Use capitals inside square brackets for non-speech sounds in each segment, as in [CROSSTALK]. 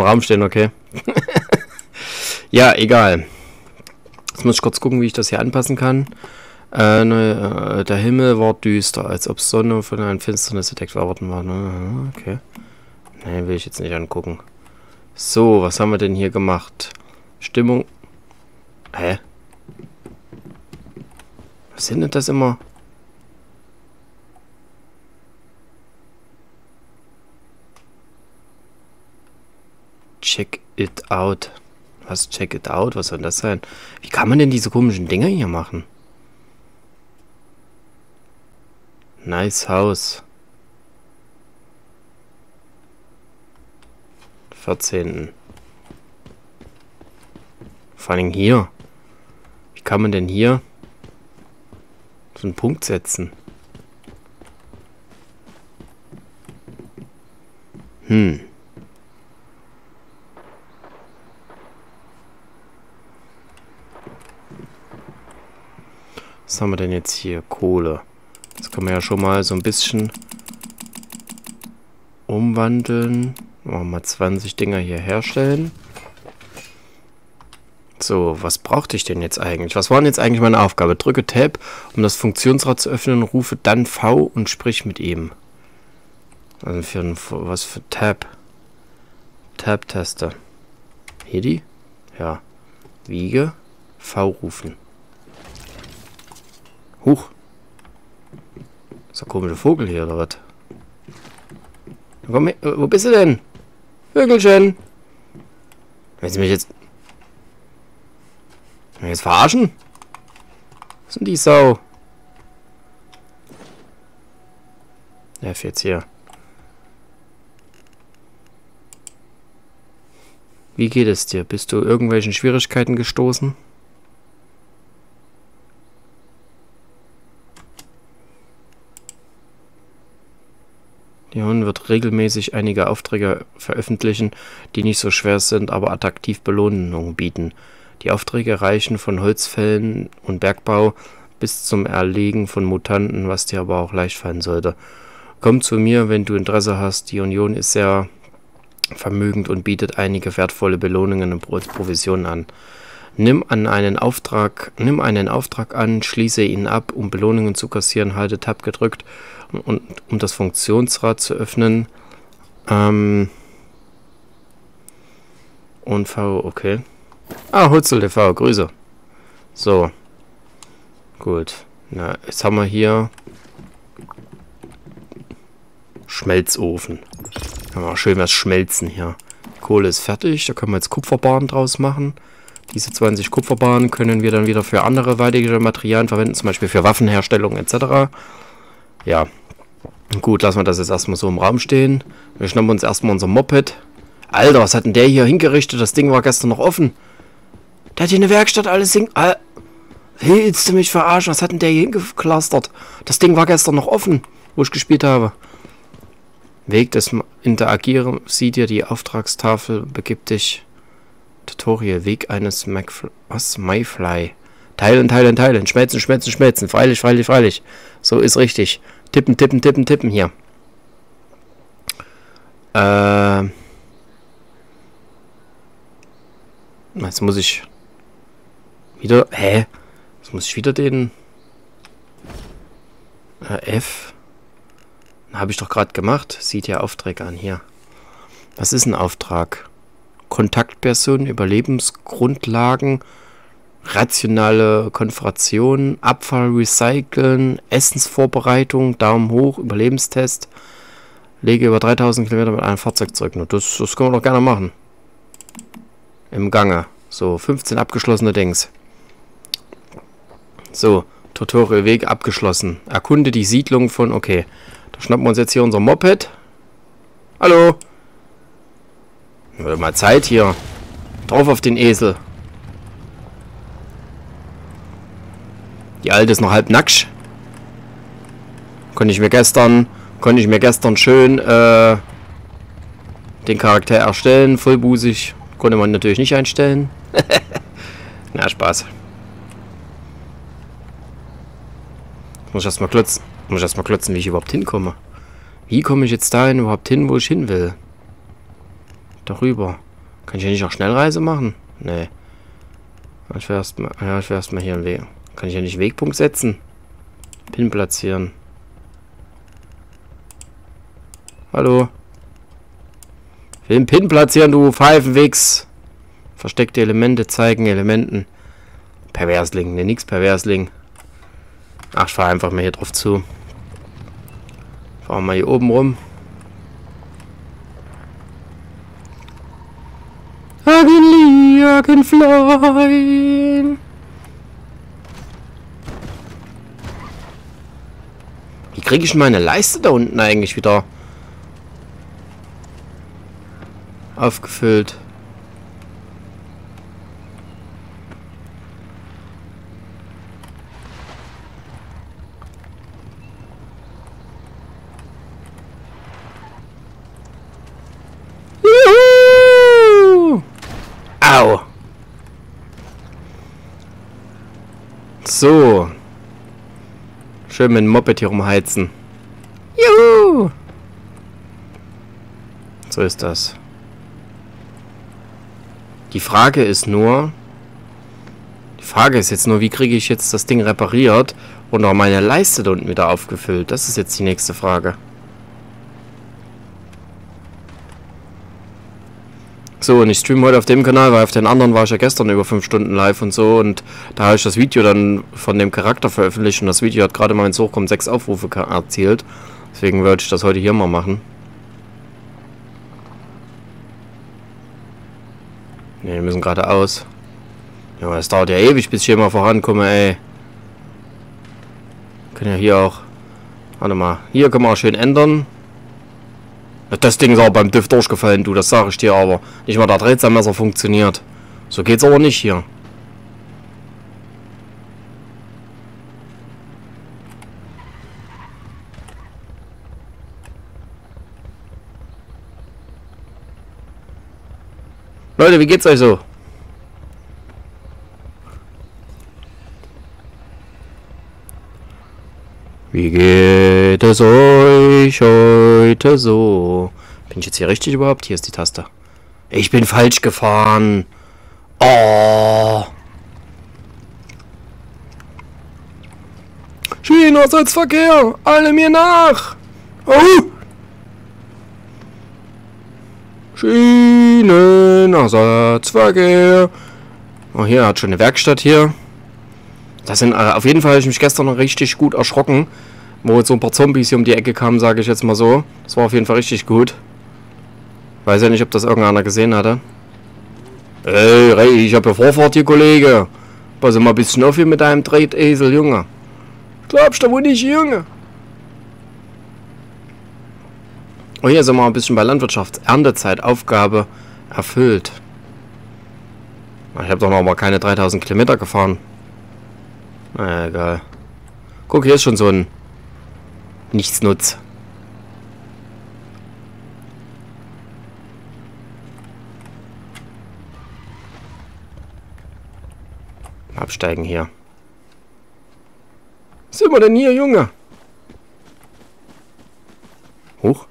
Im Raum stehen, okay. [LAUGHS] ja, egal. Jetzt muss ich kurz gucken, wie ich das hier anpassen kann. Äh, ne, äh, der Himmel war düster, als ob Sonne von einer Finsternis bedeckt worden war. Ne? Okay. Nein, will ich jetzt nicht angucken. So, was haben wir denn hier gemacht? Stimmung. Hä? Was sind denn das immer? Check it out. Was? Check it out? Was soll das sein? Wie kann man denn diese komischen Dinger hier machen? Nice House. 14. Vor allem hier. Wie kann man denn hier so einen Punkt setzen? Hm. Was haben wir denn jetzt hier? Kohle. Das kann man ja schon mal so ein bisschen umwandeln. Machen wir mal 20 Dinger hier herstellen. So, was brauchte ich denn jetzt eigentlich? Was war denn jetzt eigentlich meine Aufgabe? Drücke Tab, um das Funktionsrad zu öffnen, rufe dann V und sprich mit ihm. Also für ein, was für Tab? Tab-Taste. Hier die? Ja. Wiege. V rufen. Huch. Ist der komische Vogel hier, oder was? Komm wo bist du denn? Vögelchen. Willst du mich jetzt... Jetzt verarschen? Was sind die Sau? F jetzt hier. Wie geht es dir? Bist du irgendwelchen Schwierigkeiten gestoßen? Die Hunde wird regelmäßig einige Aufträge veröffentlichen, die nicht so schwer sind, aber attraktiv Belohnungen bieten. Die Aufträge reichen von Holzfällen und Bergbau bis zum Erlegen von Mutanten, was dir aber auch leicht fallen sollte. Komm zu mir, wenn du Interesse hast. Die Union ist sehr vermögend und bietet einige wertvolle Belohnungen und Provisionen an. Nimm an einen Auftrag, nimm einen Auftrag an, schließe ihn ab, um Belohnungen zu kassieren, halte Tab gedrückt und um das Funktionsrad zu öffnen. Ähm und V, okay. Ah, Hutzel TV, Grüße. So. Gut. Na, jetzt haben wir hier Schmelzofen. Kann man schön was schmelzen hier. Kohle ist fertig, da können wir jetzt Kupferbahnen draus machen. Diese 20 Kupferbahnen können wir dann wieder für andere weitere Materialien verwenden, zum Beispiel für Waffenherstellung etc. Ja, gut, lassen wir das jetzt erstmal so im Raum stehen. Wir schnappen uns erstmal unser Moped. Alter, was hat denn der hier hingerichtet? Das Ding war gestern noch offen. Der hat hier eine Werkstatt, alles hing... Al Willst du mich verarschen? Was hat denn der hier hingeklastert? Das Ding war gestern noch offen, wo ich gespielt habe. Weg des Interagieren, sieh dir die Auftragstafel, begib dich Tutorial. Weg eines Macfly. Was? Myfly. Teilen, teilen, teilen. Schmelzen, schmelzen, schmelzen. Freilich, freilich, freilich. So ist richtig. Tippen, tippen, tippen, tippen hier. Äh. Jetzt muss ich wieder. Hä? Jetzt muss ich wieder den. Äh, F. Habe ich doch gerade gemacht. Sieht ja Aufträge an hier. Was ist ein Auftrag? Kontaktpersonen, Überlebensgrundlagen, rationale Konfrontation, Abfall recyceln, Essensvorbereitung, Daumen hoch, Überlebenstest. Lege über 3000 Kilometer mit einem Fahrzeug zurück. Das, das können wir doch gerne machen. Im Gange. So, 15 abgeschlossene Dings. So, Tutorial Weg abgeschlossen. Erkunde die Siedlung von... Okay, da schnappen wir uns jetzt hier unser Moped. Hallo. Mal Zeit hier. Drauf auf den Esel. Die alte ist noch halb nackt. Konnte ich mir gestern, konnte ich mir gestern schön äh, den Charakter erstellen, vollbusig. Konnte man natürlich nicht einstellen. [LAUGHS] Na, Spaß. Muss ich erstmal klotzen. Muss ich erstmal klotzen, wie ich überhaupt hinkomme. Wie komme ich jetzt dahin überhaupt hin, wo ich hin will? Darüber. Kann ich hier nicht auch Schnellreise machen? Nee. Ich will erstmal, ja, erstmal hier einen Weg. Kann ich hier nicht Wegpunkt setzen? Pin platzieren. Hallo? Ich will einen Pin platzieren, du Pfeifenwichs. Versteckte Elemente zeigen Elementen. Perversling, ne, nix Perversling. Ach, ich fahre einfach mal hier drauf zu. Fahren wir mal hier oben rum. Fly. Wie kriege ich meine Leiste da unten eigentlich wieder aufgefüllt? Au! So. Schön mit dem Moped hier rumheizen. Juhu! So ist das. Die Frage ist nur... Die Frage ist jetzt nur, wie kriege ich jetzt das Ding repariert und auch meine Leiste da unten wieder aufgefüllt? Das ist jetzt die nächste Frage. So, und ich streame heute auf dem Kanal, weil auf den anderen war ich ja gestern über 5 Stunden live und so. Und da habe ich das Video dann von dem Charakter veröffentlicht. Und das Video hat gerade mal ins Hochkommen 6 Aufrufe erzielt. Deswegen wollte ich das heute hier mal machen. Ne, wir müssen geradeaus. Ja, es dauert ja ewig, bis ich hier mal vorankomme, ey. Können ja hier auch... Warte mal. Hier können wir auch schön ändern. Das Ding ist auch beim TÜV durchgefallen, du, das sage ich dir aber. Nicht mal der Drehzahlmesser funktioniert. So geht's aber nicht hier. Leute, wie geht's euch so? Wie geht es euch heute so? Bin ich jetzt hier richtig überhaupt? Hier ist die Taste. Ich bin falsch gefahren. Oh. Schienenersatzverkehr. Alle mir nach. Oh. Schienenersatzverkehr. Oh, hier hat schon eine Werkstatt hier. Das sind, äh, auf jeden Fall habe ich mich gestern noch richtig gut erschrocken, wo jetzt so ein paar Zombies hier um die Ecke kamen, sage ich jetzt mal so. Das war auf jeden Fall richtig gut. Weiß ja nicht, ob das irgendeiner gesehen hatte. Ey, Ray, ich habe ja Vorfahrt hier, Kollege. Pass mal ein bisschen auf hier mit deinem Drehtesel, Junge. Glaubst du wohl nicht, Junge? Oh, hier sind wir ein bisschen bei Landwirtschaft. Erntezeit, Aufgabe erfüllt. Ich habe doch noch mal keine 3000 Kilometer gefahren. Na, egal. Guck, hier ist schon so ein Nichtsnutz. Absteigen hier. Was sind wir denn hier, Junge? Hoch.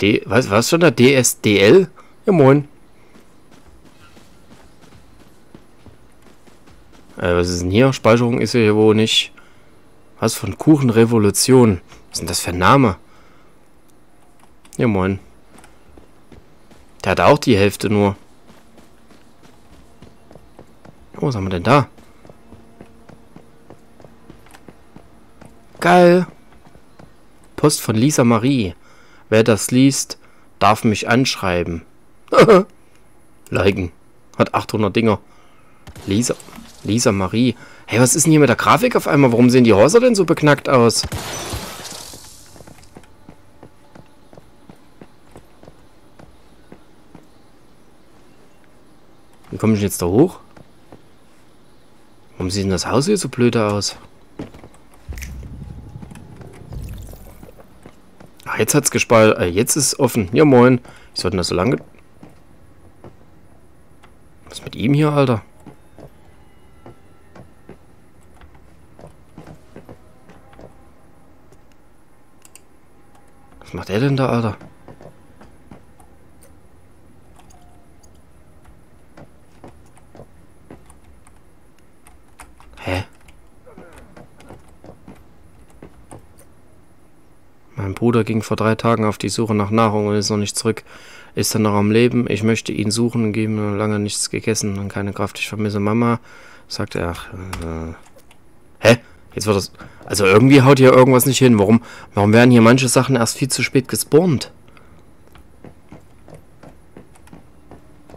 D, was, was schon der DSDL? Ja, moin. Äh, was ist denn hier? Speicherung ist hier wohl nicht. Was von Kuchenrevolution? Was ist denn das für ein Name? Ja, moin. Der hat auch die Hälfte nur. Oh, was haben wir denn da? Geil. Post von Lisa Marie. Wer das liest, darf mich anschreiben. [LAUGHS] Liken. Hat 800 Dinger. Lisa... Lisa Marie. Hey, was ist denn hier mit der Grafik auf einmal? Warum sehen die Häuser denn so beknackt aus? Wie komme ich jetzt da hoch? Warum sieht denn das Haus hier so blöde aus? Ach, jetzt hat's gespeichert. Äh, jetzt ist es offen. Ja, moin. Ich sollte das so lange... Was ist mit ihm hier, Alter? Was macht er denn da, Alter? Hä? Mein Bruder ging vor drei Tagen auf die Suche nach Nahrung und ist noch nicht zurück. Ist er noch am Leben? Ich möchte ihn suchen, und geben lange nichts gegessen und keine Kraft. Ich vermisse Mama, sagt er. Ach, äh. Hä? Jetzt war das... Also irgendwie haut hier irgendwas nicht hin. Warum, warum werden hier manche Sachen erst viel zu spät gespawnt?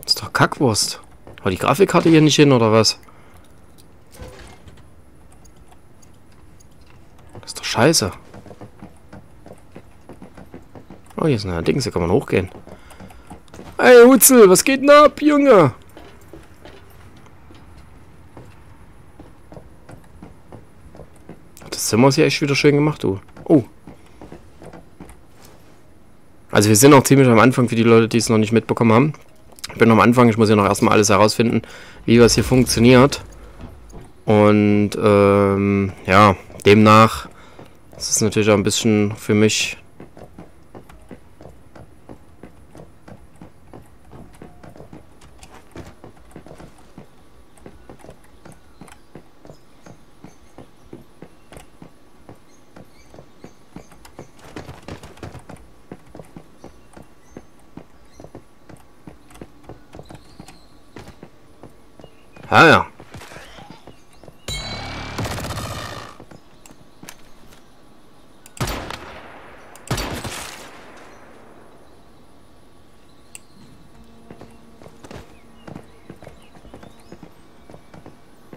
Das ist doch Kackwurst. Haut die Grafikkarte hier nicht hin oder was? Das ist doch scheiße. Oh, hier ist ein Dings, hier kann man hochgehen. Hey, Hutzel, was geht denn ab, Junge? Das Zimmer ist hier echt wieder schön gemacht, du. Oh. Also wir sind noch ziemlich am Anfang für die Leute, die es noch nicht mitbekommen haben. Ich bin am Anfang, ich muss ja noch erstmal alles herausfinden, wie was hier funktioniert. Und ähm, ja, demnach ist es natürlich auch ein bisschen für mich Ah ja.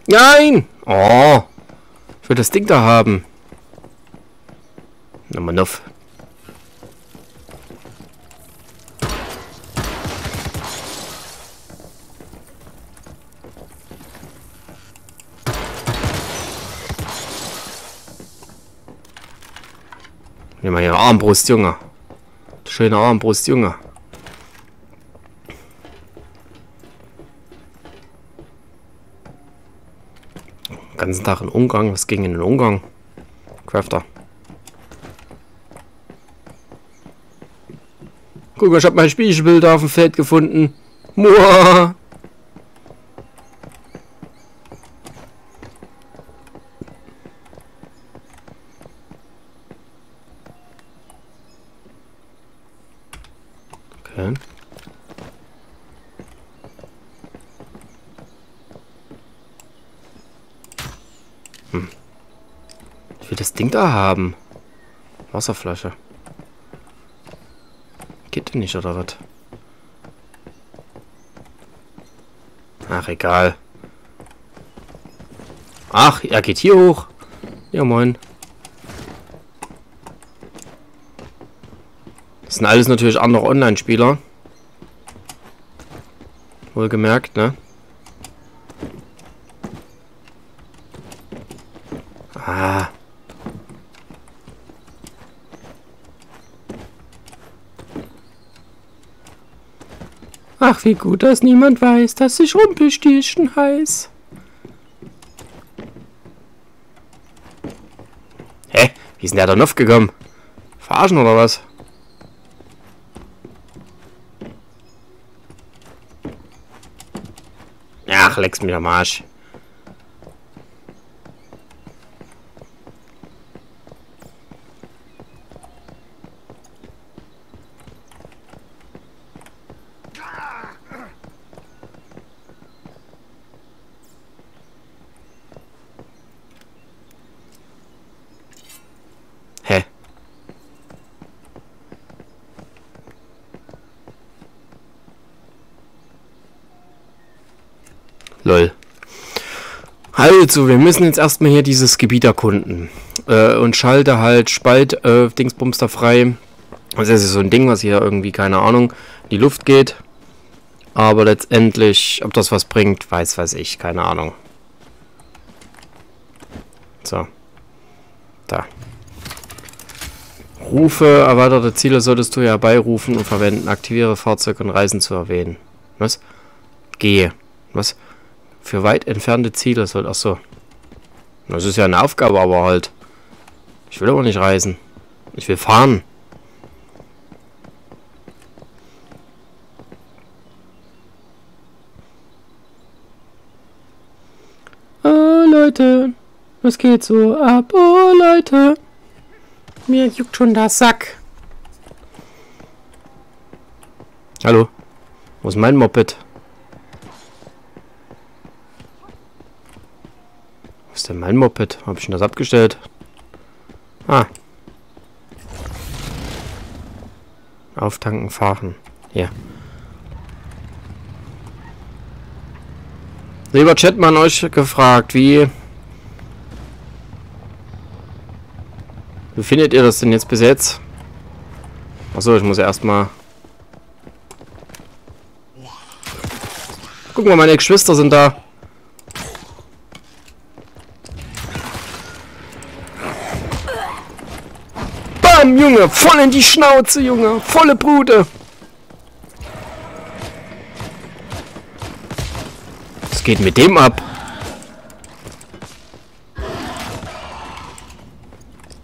Nein! Oh! Ich will das Ding da haben. Nummer 9. Nimm mal hier Armbrust, Junge. Schöne Armbrust, Junge. ganzen Tag in Umgang. Was ging in den Umgang? Crafter. Guck mal, ich habe mein Spiegelbild auf dem Feld gefunden. Muah. Okay. Hm. Ich will das Ding da haben. Wasserflasche. Geht denn nicht, oder was? Ach, egal. Ach, er geht hier hoch. Ja, moin. Das sind alles natürlich andere Online-Spieler. Wohlgemerkt, ne? Ah. Ach, wie gut, dass niemand weiß, dass ich Rumpelstilchen heiß. Hä? Wie ist denn der da noch gekommen? Verarschen oder was? Ach, leck's mir am Arsch. Hä? Lol. Also, wir müssen jetzt erstmal hier dieses Gebiet erkunden. Äh, und schalte halt Spalt, äh, Dingsbums da frei. Das ist so ein Ding, was hier irgendwie, keine Ahnung, in die Luft geht. Aber letztendlich, ob das was bringt, weiß, weiß ich, keine Ahnung. So. Da. Rufe erweiterte Ziele solltest du herbeirufen und verwenden. Aktiviere Fahrzeuge und Reisen zu erwähnen. Was? Gehe. Was? Für weit entfernte Ziele soll... Halt Achso. Das ist ja eine Aufgabe, aber halt. Ich will aber nicht reisen. Ich will fahren. Oh, Leute. Was geht so ab? Oh, Leute. Mir juckt schon der Sack. Hallo. Wo ist mein Moped? Ist denn mein Moped? Habe ich denn das abgestellt? Ah. Auftanken, fahren. Hier. Lieber Chatmann, euch gefragt, wie... Wie findet ihr das denn jetzt bis jetzt? Achso, ich muss ja erstmal... Guck mal, meine Geschwister sind da. Bam, Junge! Voll in die Schnauze, Junge! Volle Brute! Was geht mit dem ab?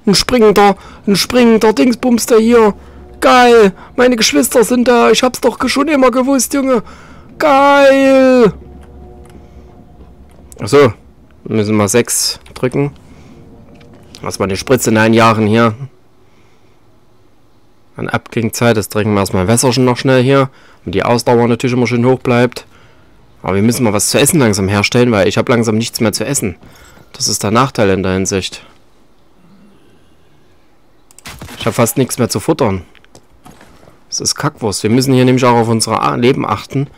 Ein springender, ein springender Dingsbumster hier. Geil. Meine Geschwister sind da. Ich hab's doch schon immer gewusst, Junge. Geil. Achso. Wir müssen mal 6 drücken. Erstmal eine Spritze in einen Jahren hier. An Abklingzeit. Das trinken wir erstmal ein Wässerchen noch schnell hier. Und die Ausdauer natürlich immer schön hoch bleibt. Aber wir müssen mal was zu essen langsam herstellen, weil ich habe langsam nichts mehr zu essen. Das ist der Nachteil in der Hinsicht. Ich habe fast nichts mehr zu futtern. Das ist Kackwurst. Wir müssen hier nämlich auch auf unser Leben achten.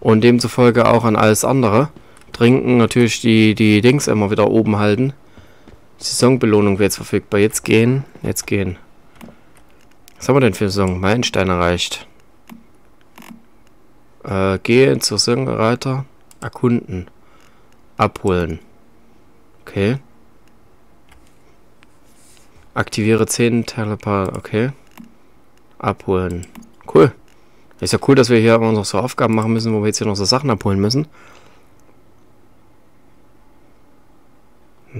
Und demzufolge auch an alles andere. Trinken, natürlich die, die Dings immer wieder oben halten. Saisonbelohnung wird jetzt verfügbar. Jetzt gehen. Jetzt gehen. Was haben wir denn für Saison? Meilenstein erreicht. Äh, gehen zur Saisonreiter. Erkunden. Abholen. Okay. Aktiviere 10 Teleport. Okay. Abholen. Cool. Ist ja cool, dass wir hier immer noch so Aufgaben machen müssen, wo wir jetzt hier noch so Sachen abholen müssen.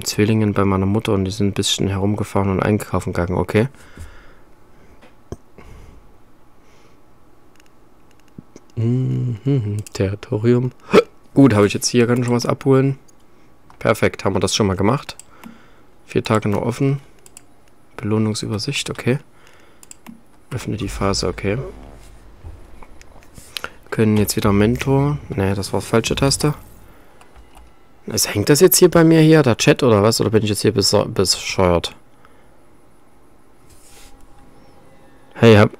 Zwillingen bei meiner Mutter und die sind ein bisschen herumgefahren und einkaufen gegangen. Okay. Mhm, Territorium. [GASPS] Gut, habe ich jetzt hier, kann schon was abholen. Perfekt, haben wir das schon mal gemacht. Vier Tage noch offen. Belohnungsübersicht, okay. Öffne die Phase, okay. Können jetzt wieder Mentor. Ne, das war falsche Taste. Es hängt das jetzt hier bei mir hier, der Chat oder was? Oder bin ich jetzt hier bescheuert? Hey, hab...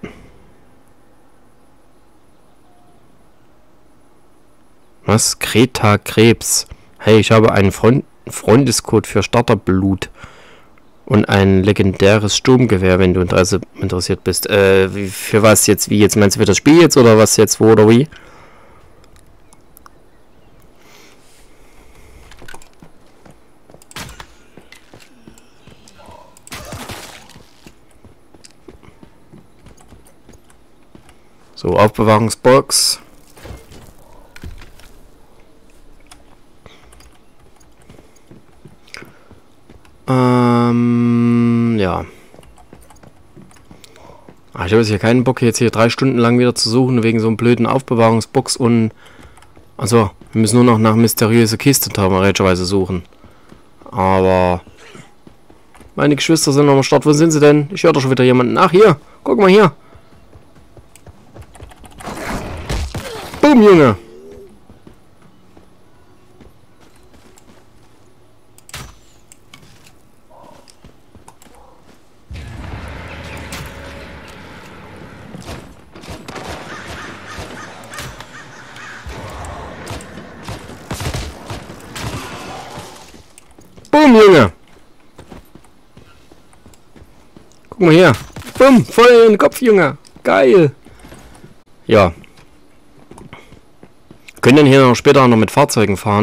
Was? Kreta Krebs. Hey, ich habe einen Freund Freundescode für Starterblut. Und ein legendäres Sturmgewehr, wenn du Interesse, interessiert bist. Äh, für was jetzt? Wie jetzt? Meinst du für das Spiel jetzt oder was jetzt? Wo oder wie? So, Aufbewahrungsbox. Ähm, ja. Ach, ich habe hier keinen Bock, jetzt hier drei Stunden lang wieder zu suchen, wegen so einem blöden Aufbewahrungsbox und... Also, wir müssen nur noch nach mysteriöse Kiste theoretischerweise suchen. Aber... Meine Geschwister sind noch am Start. Wo sind sie denn? Ich höre doch schon wieder jemanden. Ach, hier. Guck mal hier. Boom, Junge. Boom, Junge. Guck mal hier. Bumm, voll in den Kopf, Junge. Geil. Ja. Können dann hier noch später noch mit Fahrzeugen fahren.